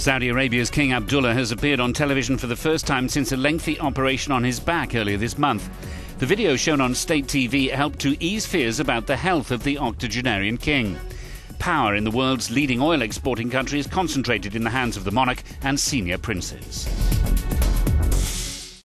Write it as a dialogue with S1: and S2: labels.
S1: Saudi Arabia's King Abdullah has appeared on television for the first time since a lengthy operation on his back earlier this month. The video shown on state TV helped to ease fears about the health of the octogenarian king. Power in the world's leading oil exporting country is concentrated in the hands of the monarch and senior princes.